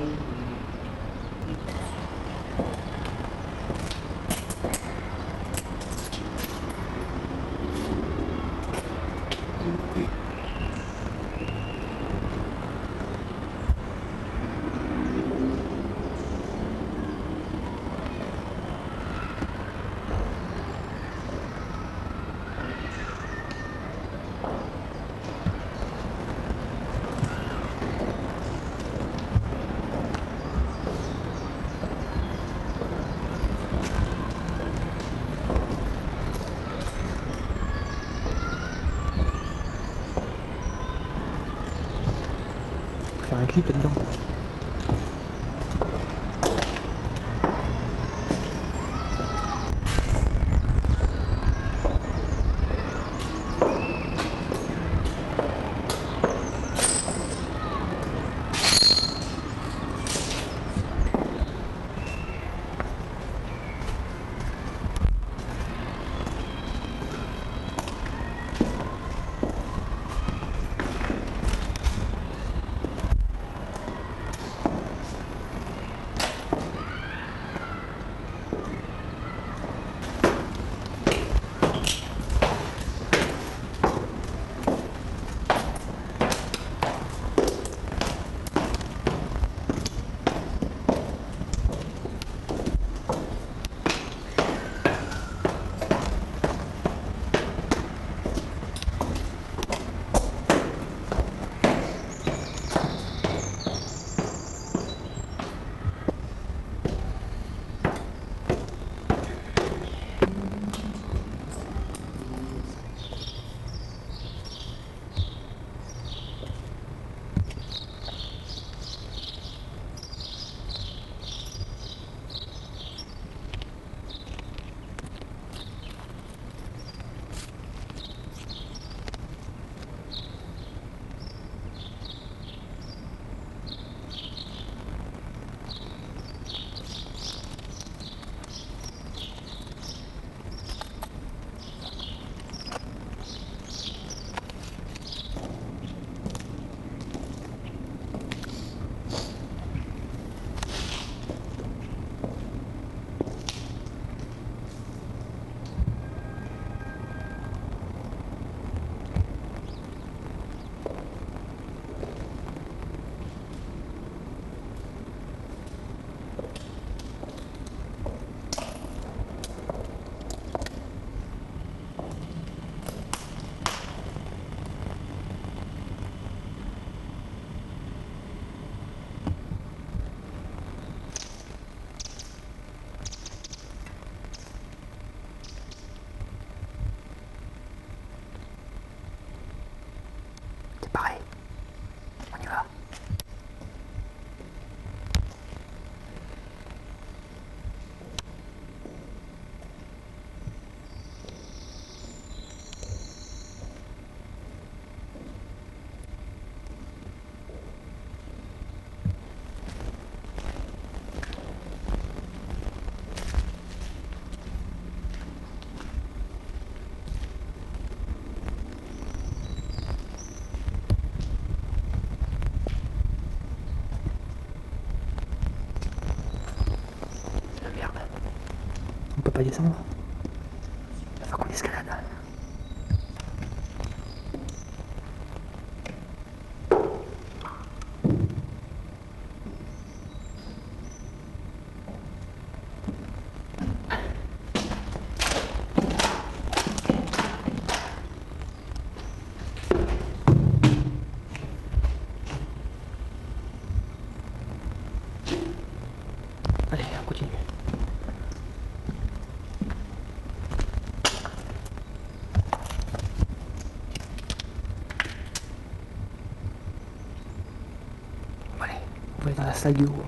we pareil. Aja. Bon, allez,